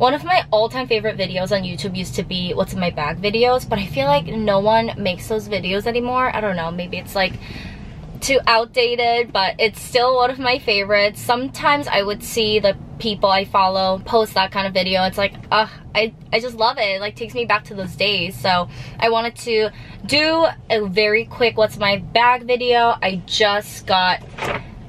One of my all-time favorite videos on YouTube used to be what's in my bag videos, but I feel like no one makes those videos anymore. I don't know, maybe it's like too outdated, but it's still one of my favorites. Sometimes I would see the people I follow post that kind of video. It's like, ugh, I, I just love it. It like takes me back to those days. So I wanted to do a very quick what's my bag video. I just got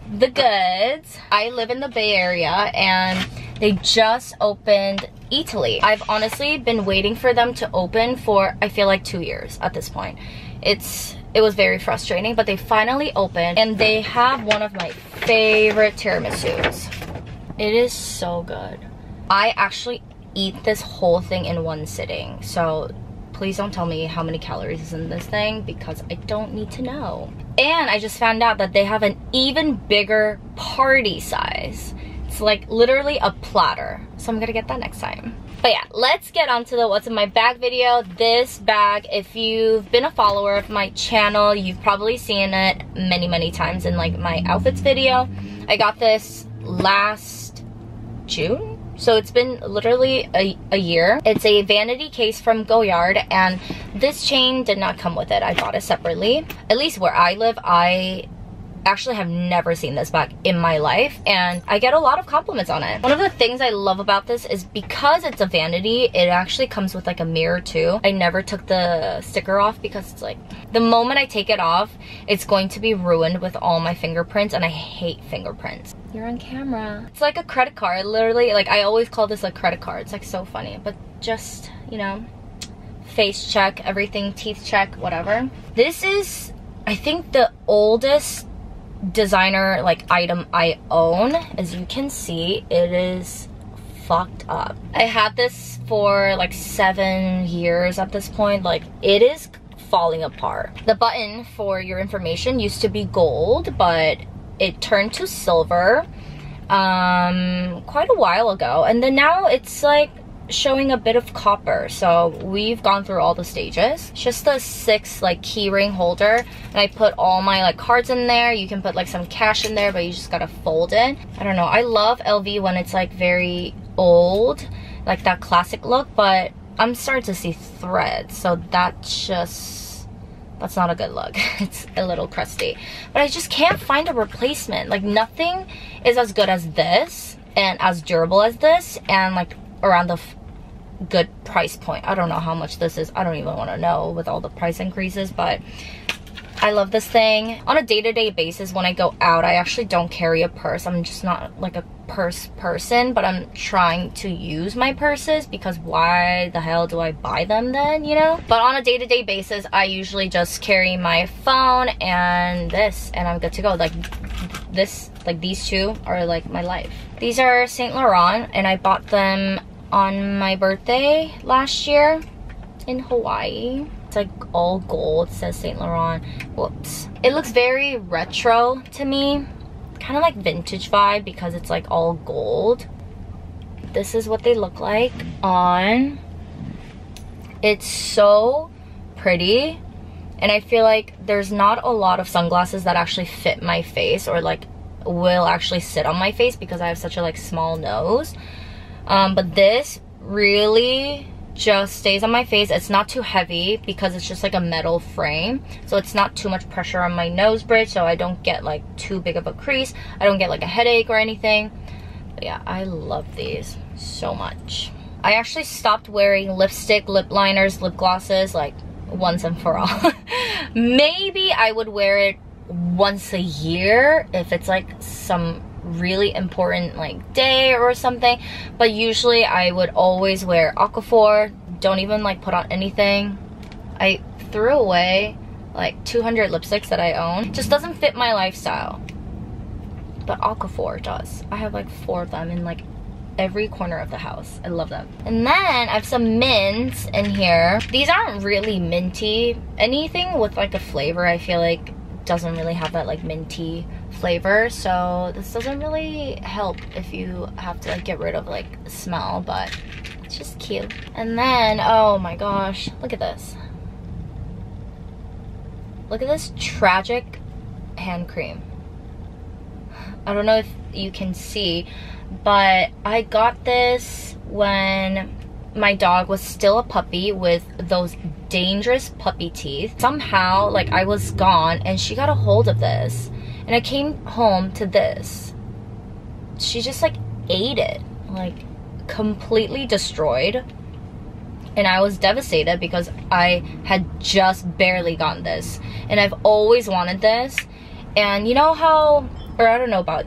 the goods. I live in the Bay Area and they just opened Eataly. I've honestly been waiting for them to open for I feel like two years at this point. It's it was very frustrating, but they finally opened and they have one of my favorite tiramisus. It is so good. I actually eat this whole thing in one sitting. So please don't tell me how many calories is in this thing because I don't need to know. And I just found out that they have an even bigger party size. It's like literally a platter. So I'm gonna get that next time. But yeah, let's get on to the what's in my bag video. This bag, if you've been a follower of my channel, you've probably seen it many, many times in like my outfits video. I got this last June? So it's been literally a, a year. It's a vanity case from Goyard and this chain did not come with it. I bought it separately. At least where I live, I actually have never seen this bag in my life and I get a lot of compliments on it. One of the things I love about this is because it's a vanity, it actually comes with like a mirror too. I never took the sticker off because it's like, the moment I take it off, it's going to be ruined with all my fingerprints and I hate fingerprints. You're on camera. It's like a credit card, literally, like I always call this a credit card. It's like so funny, but just, you know, face check, everything, teeth check, whatever. This is, I think the oldest designer like item I own. As you can see, it is fucked up. I had this for like seven years at this point. Like it is falling apart. The button for your information used to be gold, but it turned to silver um, quite a while ago. And then now it's like showing a bit of copper. So we've gone through all the stages. It's just a six like keyring holder. And i put all my like cards in there. You can put like some cash in there but you just gotta fold it. I don't know. I love lv when it's like very old like that classic look but i'm starting to see threads. So that's just that's not a good look. It's a little crusty. But i just can't find a replacement. Like nothing is as good as this and as durable as this and like around the good price point. I don't know how much this is. I don't even want to know with all the price increases, but I love this thing. On a day-to-day -day basis, when I go out, I actually don't carry a purse. I'm just not like a purse person, but I'm trying to use my purses because why the hell do I buy them then, you know? But on a day-to-day -day basis, I usually just carry my phone and this, and I'm good to go. Like this, like these two are like my life. These are Saint Laurent, and I bought them on my birthday last year in Hawaii. It's like all gold, says Saint Laurent. Whoops. It looks very retro to me. Kind of like vintage vibe because it's like all gold. This is what they look like on. It's so pretty. And I feel like there's not a lot of sunglasses that actually fit my face or like will actually sit on my face because I have such a like small nose. Um, but this really just stays on my face. It's not too heavy because it's just like a metal frame. So it's not too much pressure on my nose bridge so I don't get like too big of a crease. I don't get like a headache or anything. But yeah, I love these so much. I actually stopped wearing lipstick, lip liners, lip glosses like once and for all. Maybe I would wear it once a year if it's like some really important like day or something but usually I would always wear Aquaphor don't even like put on anything I threw away like 200 lipsticks that I own just doesn't fit my lifestyle but Aquaphor does I have like four of them in like every corner of the house. I love them. And then I have some mints in here. These aren't really minty. Anything with like a flavor I feel like doesn't really have that like minty flavor so this doesn't really help if you have to like get rid of like smell but it's just cute and then oh my gosh look at this look at this tragic hand cream I don't know if you can see but I got this when my dog was still a puppy with those dangerous puppy teeth. Somehow, like I was gone and she got a hold of this. And I came home to this. She just like ate it. Like completely destroyed. And I was devastated because I had just barely gotten this. And I've always wanted this. And you know how, or I don't know about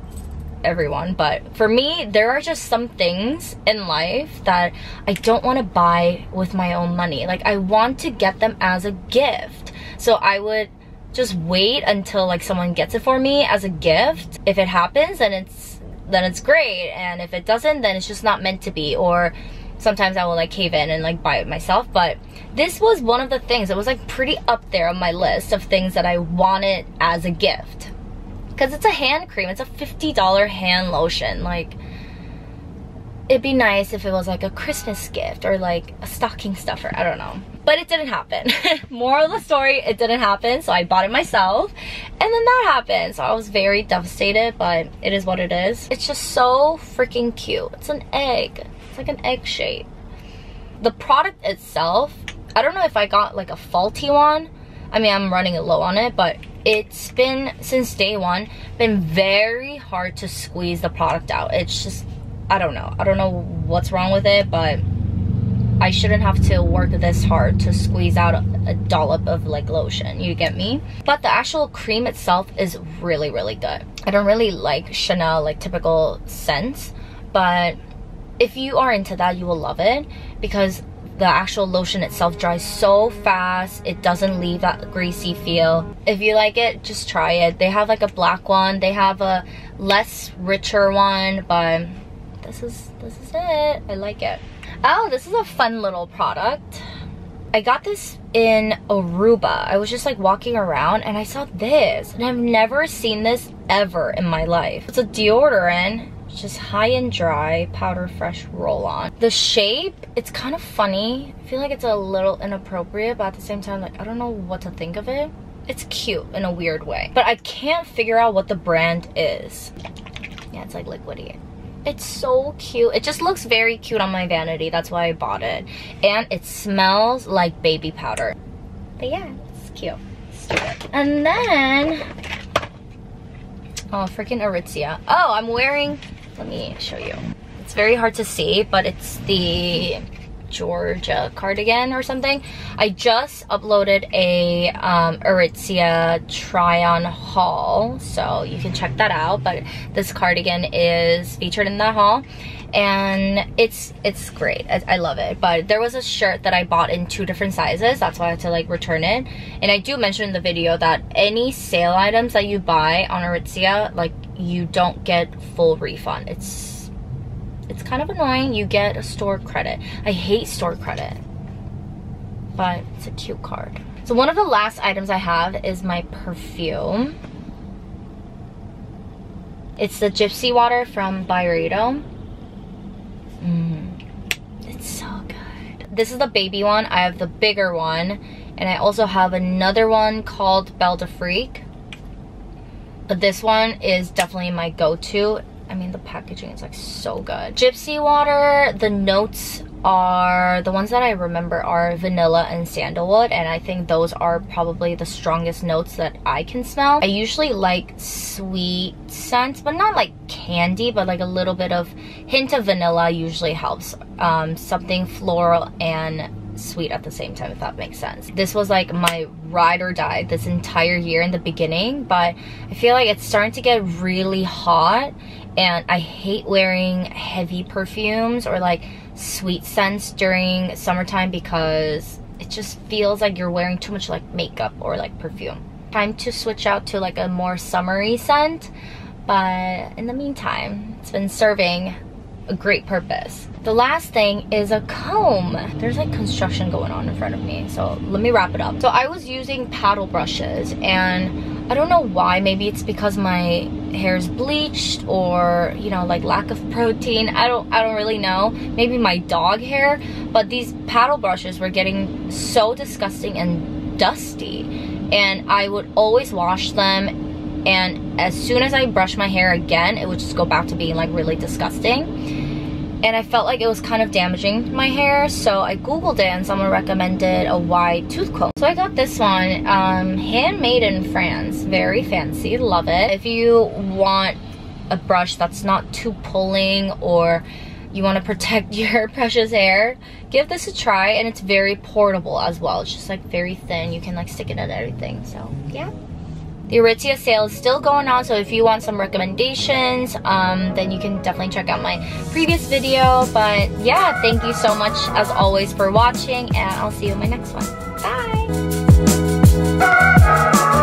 everyone, but for me, there are just some things in life that I don't want to buy with my own money. Like I want to get them as a gift. So I would just wait until like someone gets it for me as a gift. If it happens, then it's then it's great. And if it doesn't, then it's just not meant to be. Or sometimes I will like cave in and like buy it myself. But this was one of the things. It was like pretty up there on my list of things that I wanted as a gift because it's a hand cream it's a $50 hand lotion like it'd be nice if it was like a Christmas gift or like a stocking stuffer I don't know. But it didn't happen. Moral of the story it didn't happen so I bought it myself and then that happened. So I was very devastated but it is what it is. It's just so freaking cute. It's an egg. It's like an egg shape. The product itself I don't know if I got like a faulty one. I mean I'm running low on it but it's been since day one been very hard to squeeze the product out. It's just i don't know. I don't know what's wrong with it but i shouldn't have to work this hard to squeeze out a, dollop of like lotion. You get me? But the actual cream itself is really really good. I don't really like chanel like typical scents but if you are into that you will love it because the actual lotion itself dries so fast. It doesn't leave that greasy feel. If you like it just try it. They have like a black one. They have a less richer one but this is this is it. I like it. Oh this is a fun little product. I got this in Aruba. I was just like walking around and I saw this and I've never seen this ever in my life. It's a deodorant. Just high and dry powder fresh roll on. The shape it's kind of funny. I feel like it's a little inappropriate but at the same time like i don't know what to think of it. It's cute in a weird way but i can't figure out what the brand is. Yeah it's like liquidy it's so cute. It just looks very cute on my vanity. That's why i bought it. And it smells like baby powder. But yeah it's cute. And then oh freaking aritzia. Oh i'm wearing let me show you. It's very hard to see, but it's the Georgia cardigan or something. I just uploaded a um, Aritzia try-on haul, so you can check that out. But this cardigan is featured in that haul, and it's it's great. I, I, love it. But there was a shirt that I bought in two different sizes. That's why I had to like return it. And I do mention in the video that any sale items that you buy on Aritzia, like you don't get full refund. It's it's kind of annoying. You get a store credit. I hate store credit. But it's a cute card. So one of the last items I have is my perfume. It's the Gypsy Water from Byredo. Mm, it's so good. This is the baby one. I have the bigger one. And I also have another one called Bal d'Afrique. But this one is definitely my go-to. I mean, the packaging is like so good. Gypsy water, the notes are, the ones that I remember are vanilla and sandalwood. And I think those are probably the strongest notes that I can smell. I usually like sweet scents, but not like candy, but like a little bit of hint of vanilla usually helps. Um, something floral and sweet at the same time if that makes sense this was like my ride or die this entire year in the beginning but i feel like it's starting to get really hot and i hate wearing heavy perfumes or like sweet scents during summertime because it just feels like you're wearing too much like makeup or like perfume time to switch out to like a more summery scent but in the meantime it's been serving a great purpose. The last thing is a comb. There's like construction going on in front of me, so let me wrap it up. So I was using paddle brushes and I don't know why, maybe it's because my hair is bleached or, you know, like lack of protein. I don't I don't really know. Maybe my dog hair, but these paddle brushes were getting so disgusting and dusty. And I would always wash them. And as soon as I brushed my hair again, it would just go back to being like really disgusting and I felt like it was kind of damaging my hair so I googled it and someone recommended a wide tooth comb. So I got this one um, handmade in France. Very fancy love it. If you want a brush that's not too pulling or you want to protect your precious hair give this a try and it's very portable as well. It's just like very thin. You can like stick it at everything so yeah the Aritzia sale is still going on, so if you want some recommendations, um, then you can definitely check out my previous video. But yeah, thank you so much as always for watching, and I'll see you in my next one. Bye!